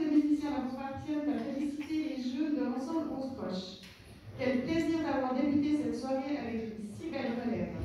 Les et musiciens appartiennent à féliciter les jeux de l'ensemble 11 Proche. Quel plaisir d'avoir débuté cette soirée avec une si belle relève.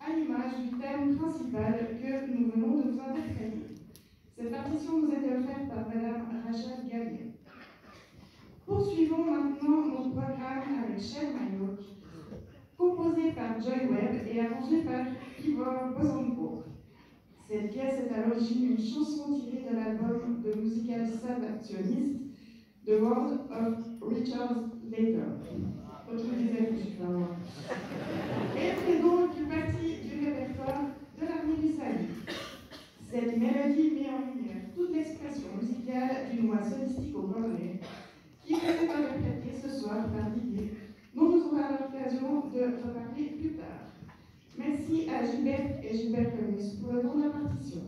À l'image du thème principal que nous venons de vous interpréter. Cette partition nous été offerte par Madame Rachel Gallier. Poursuivons maintenant notre programme avec Shell Mayock, composé par Joy Webb et arrangé par Ivor Bozoncourt. Cette pièce est à l'origine une chanson tirée de l'album de musical salvationiste The World of Richard Later. Et fait donc une partie du répertoire de l'armée du salut. Cette mélodie met en lumière toute l'expression musicale d'une voix solistique au cornet qui être interprétée ce soir par Didier, dont nous aurons l'occasion de reparler plus tard. Merci à Gilbert et Gilbert Camus pour le don de partition.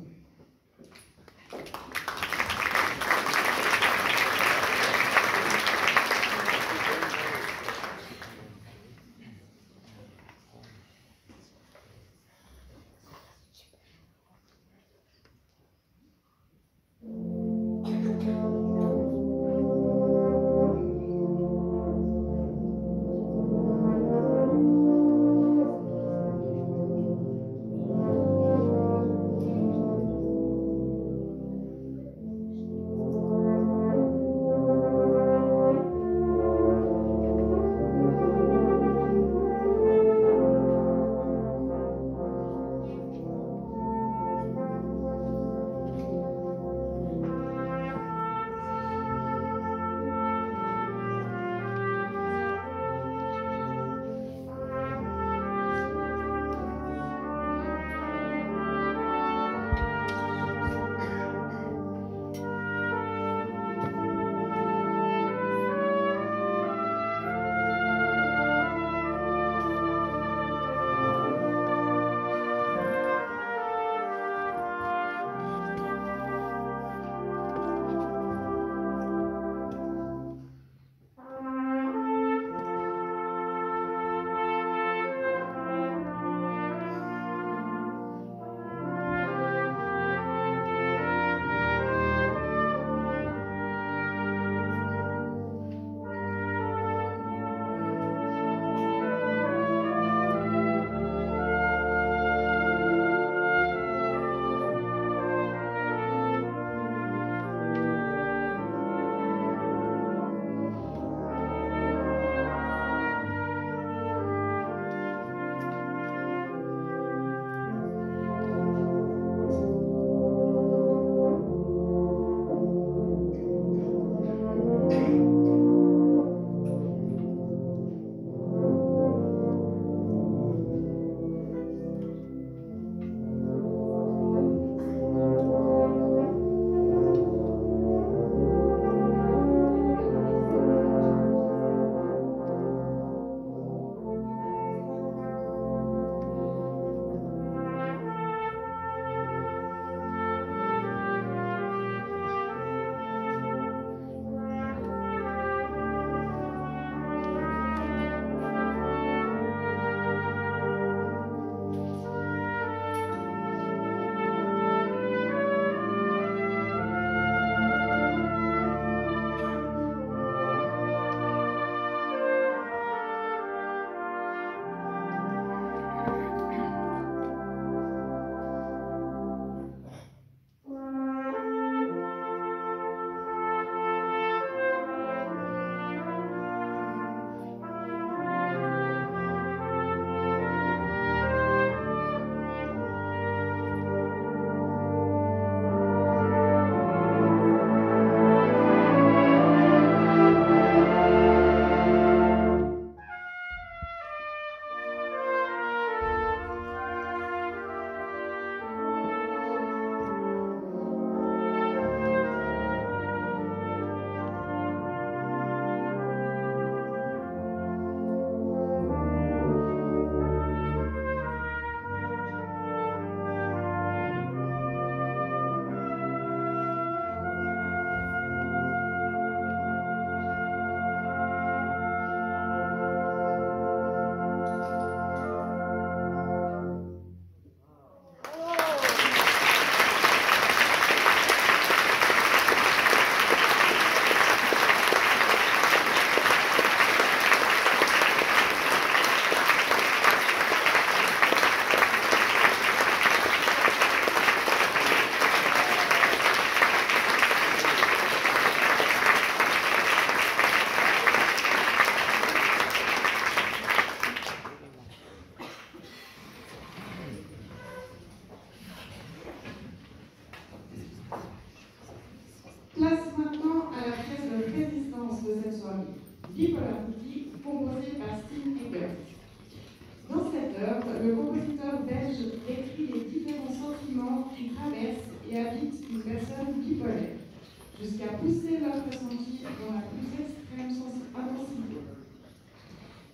Pousser leur ressenti dans la plus extrême intensité.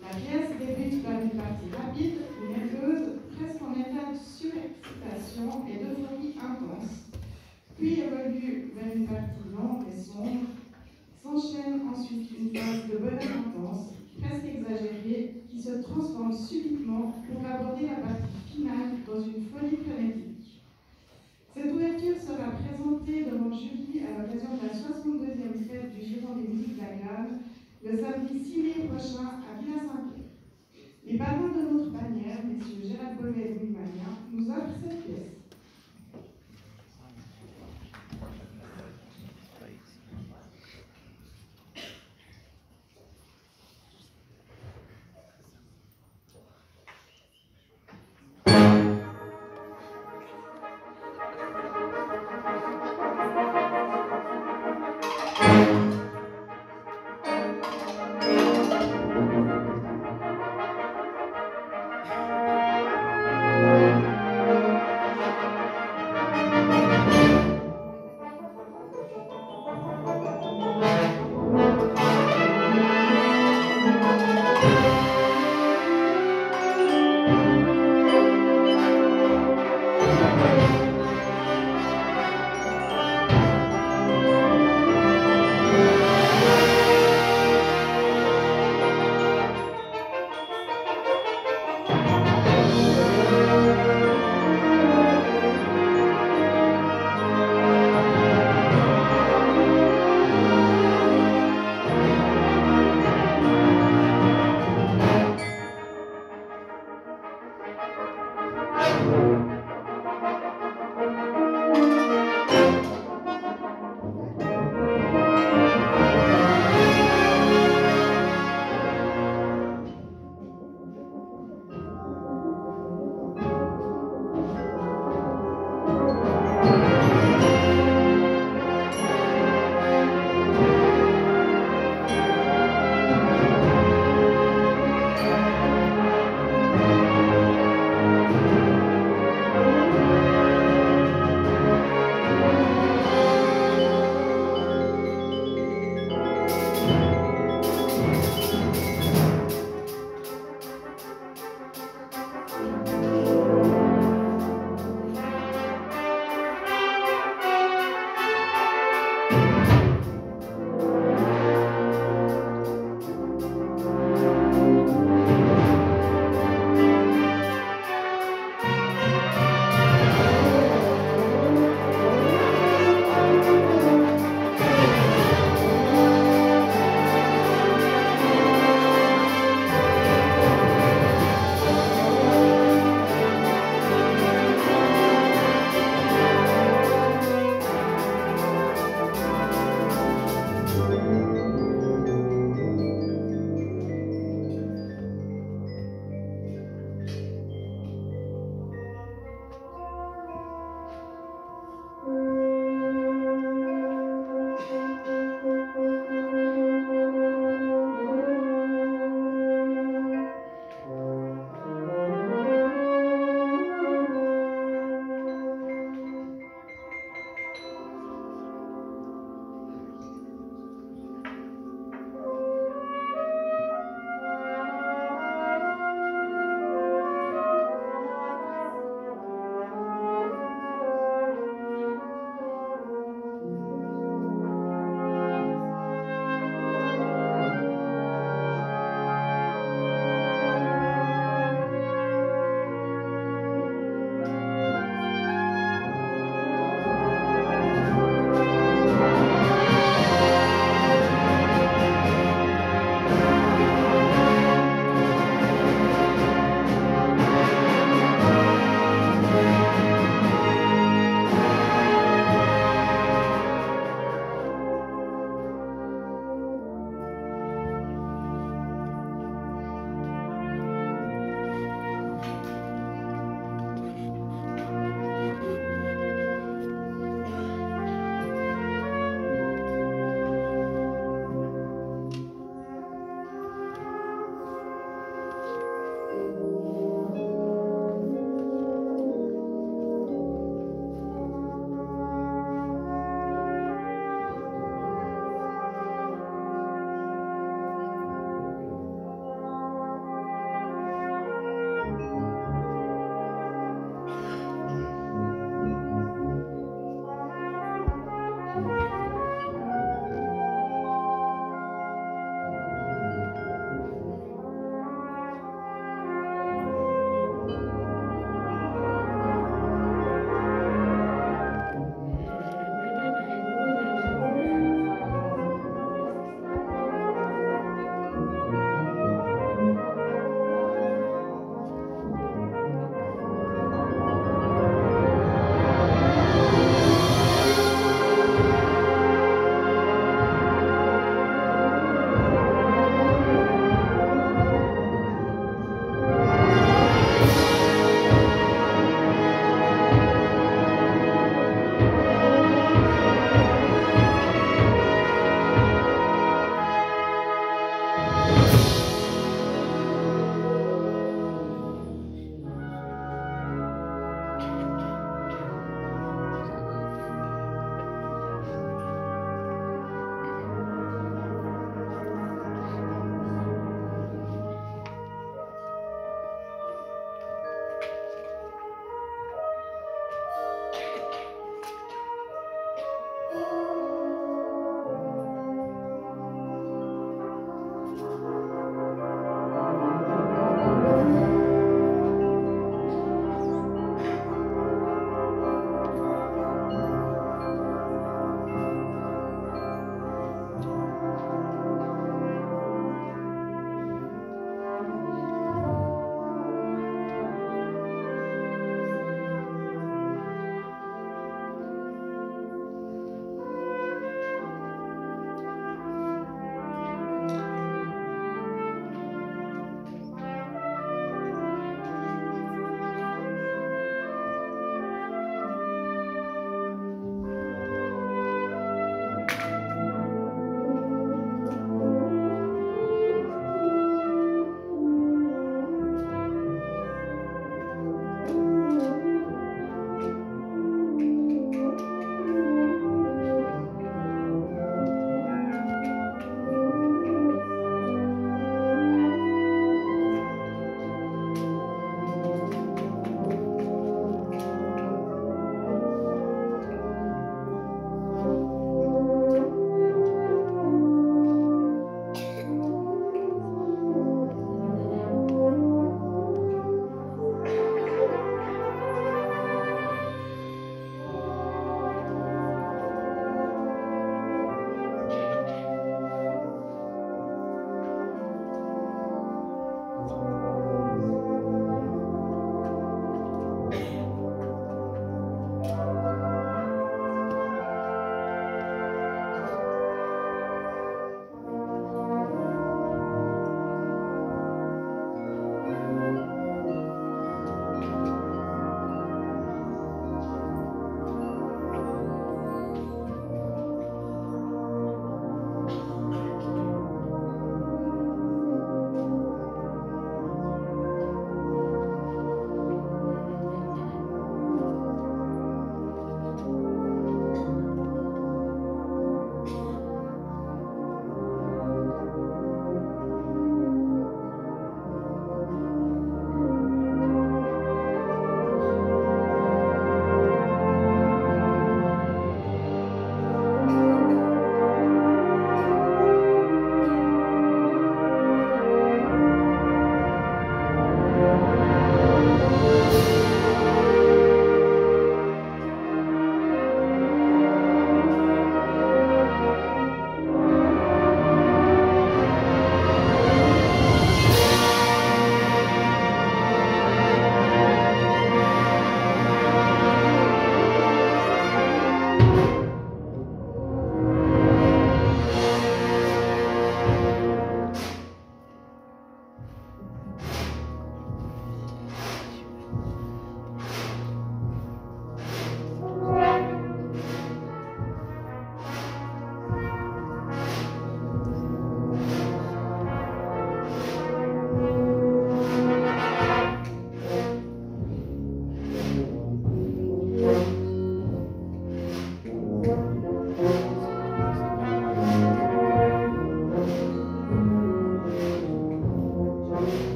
La pièce débute par une partie rapide, nerveuse, presque en état de surexcitation et d'euphorie intense, puis évolue vers une partie lente et sombre, s'enchaîne ensuite une phase de bonheur intense, presque exagérée, qui se transforme subitement pour aborder la partie finale dans une folie frénétique. Cette ouverture sera présentée devant jury à l'occasion de la 62e fête du Giron des musiques le samedi 6 mai prochain à Villa Saint-Pierre. Les parents de notre bannière, messieurs Gérald Bollet et nous offrent cette pièce.